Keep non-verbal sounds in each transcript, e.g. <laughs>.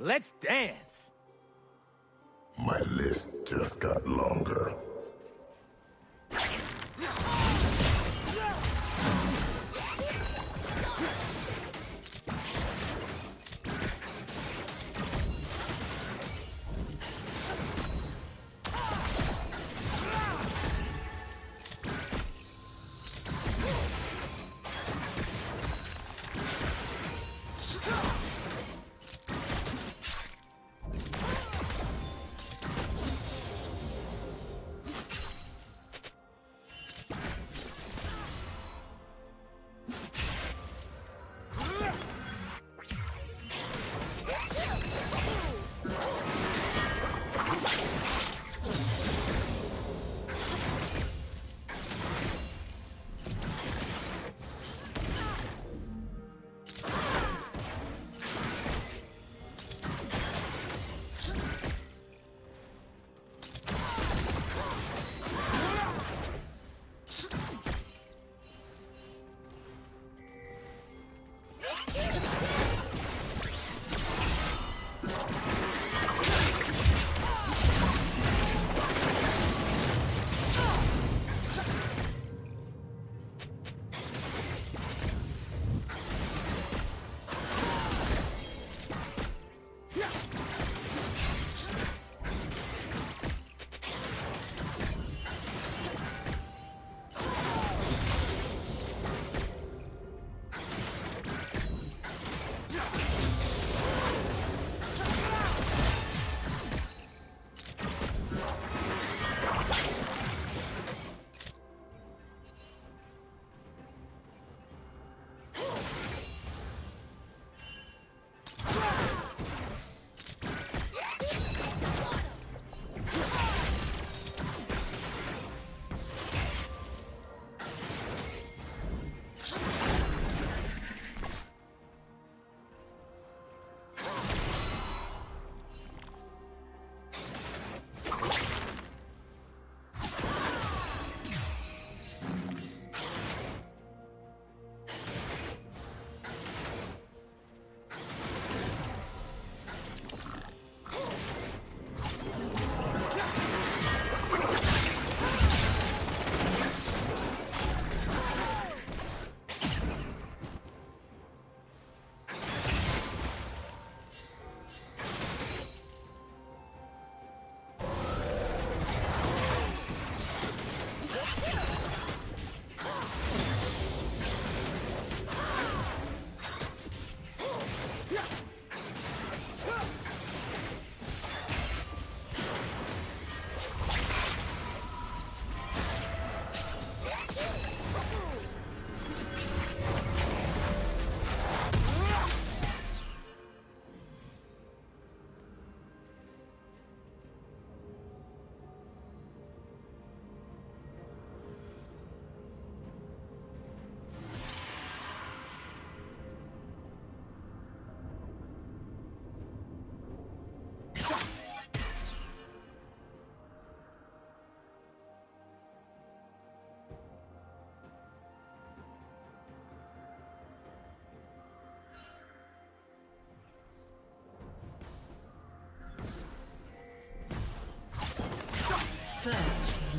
Let's dance. My list just got longer.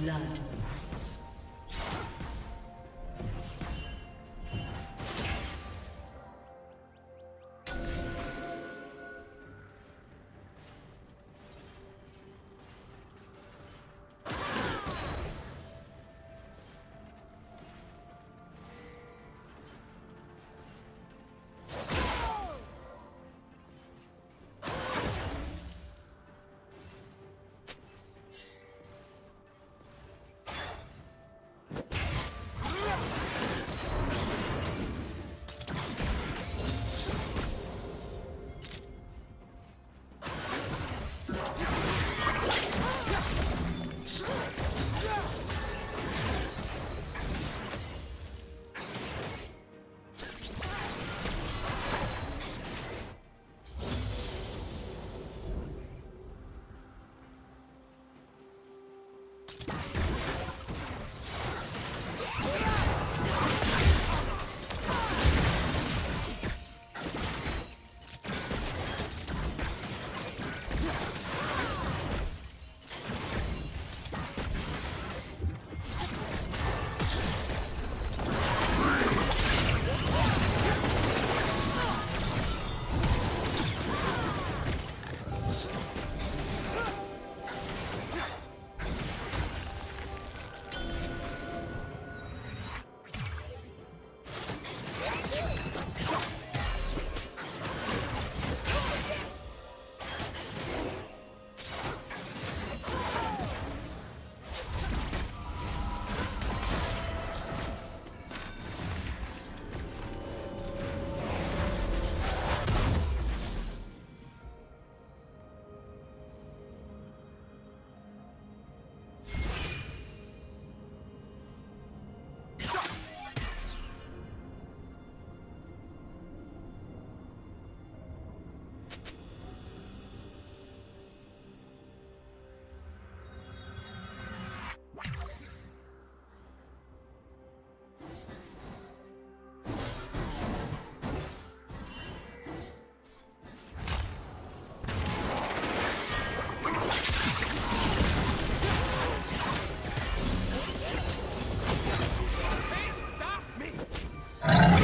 Blood. First blood. <laughs>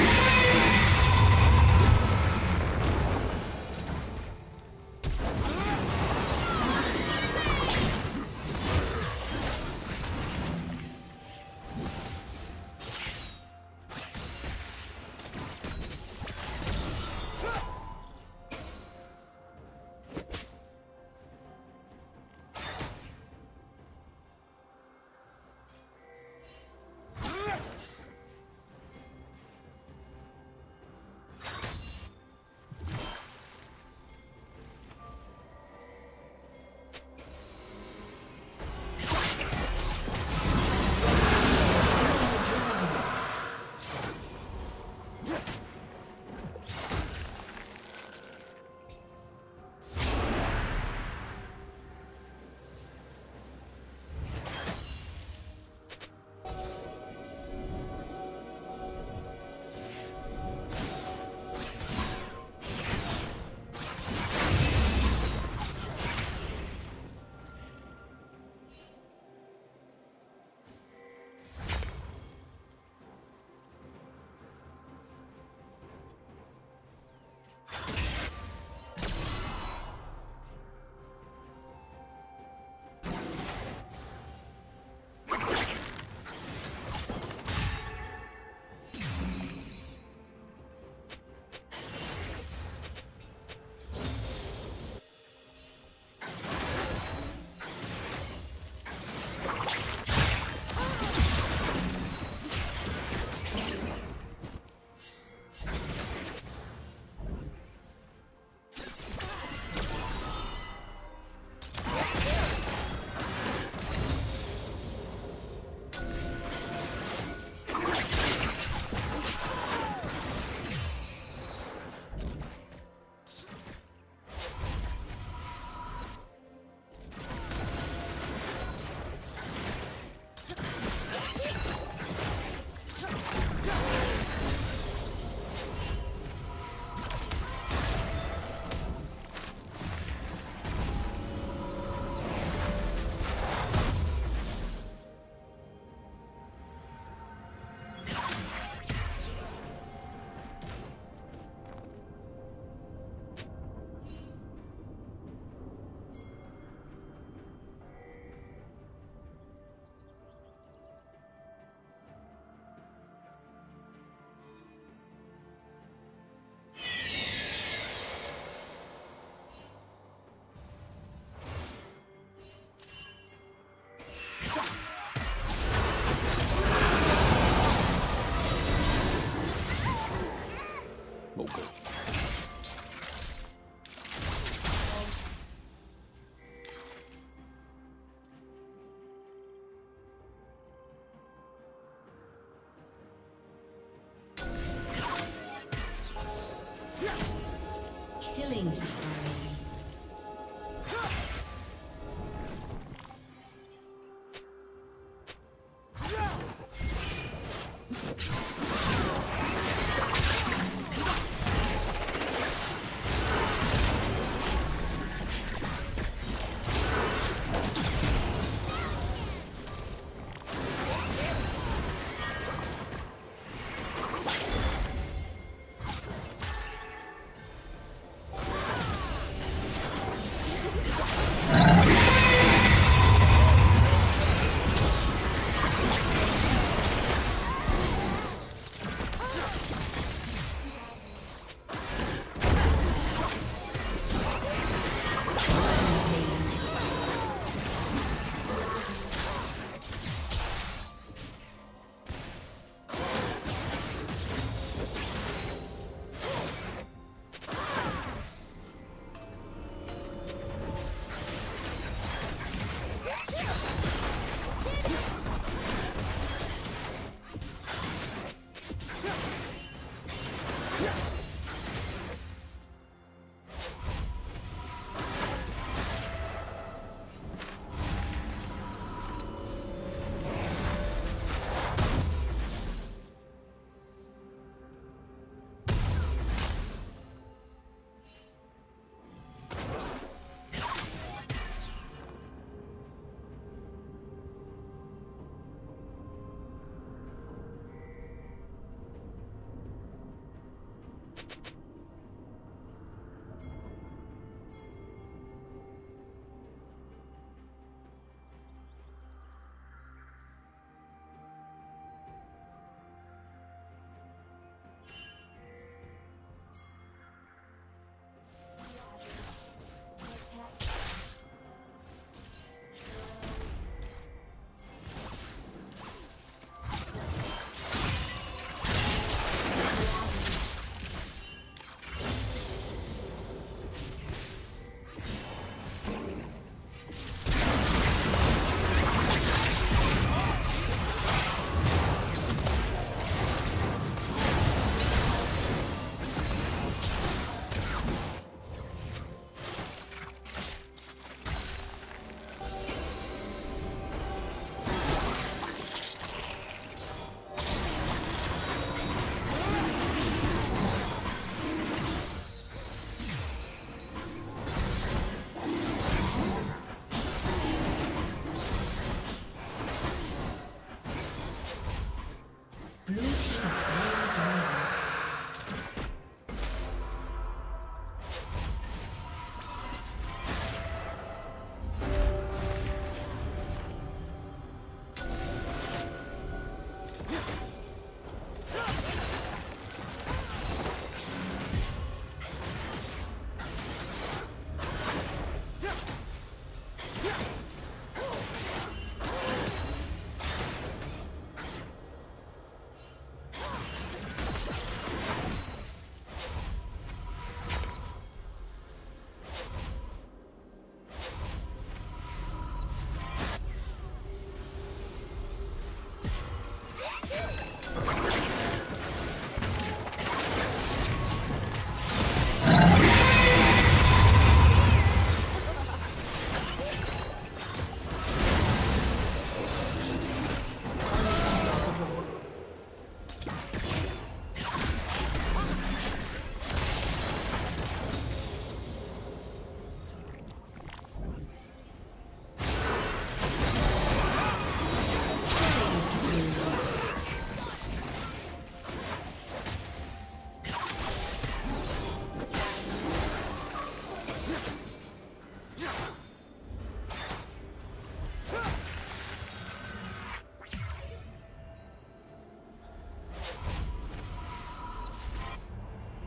Killing spree.